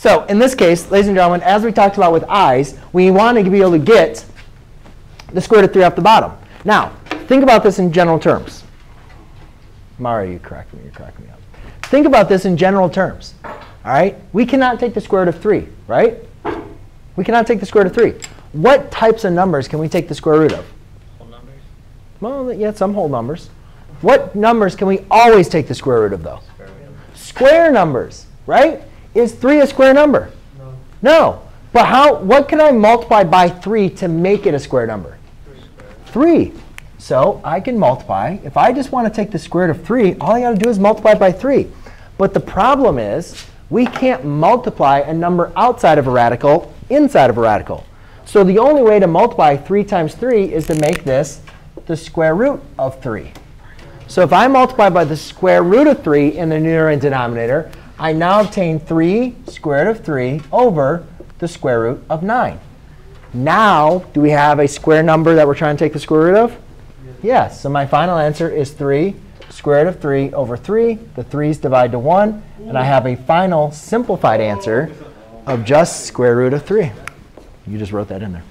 So in this case, ladies and gentlemen, as we talked about with i's, we want to be able to get the square root of 3 off the bottom. Now, think about this in general terms. Mario, you correct me. You're correcting me up. Think about this in general terms. All right? We cannot take the square root of 3, right? We cannot take the square root of 3. What types of numbers can we take the square root of? Whole numbers? Well, yeah, some whole numbers. What numbers can we always take the square root of, though? Square. Square numbers, right? Is 3 a square number? No. No. But how? what can I multiply by 3 to make it a square number? Three 3. So I can multiply. If I just want to take the square root of 3, all I got to do is multiply by 3. But the problem is we can't multiply a number outside of a radical inside of a radical. So the only way to multiply 3 times 3 is to make this the square root of 3. So if I multiply by the square root of 3 in the numerator and denominator, I now obtain 3 square root of 3 over the square root of 9. Now, do we have a square number that we're trying to take the square root of? Yes. So my final answer is 3 square root of 3 over 3. The 3's divide to 1. And I have a final simplified answer of just square root of 3. You just wrote that in there.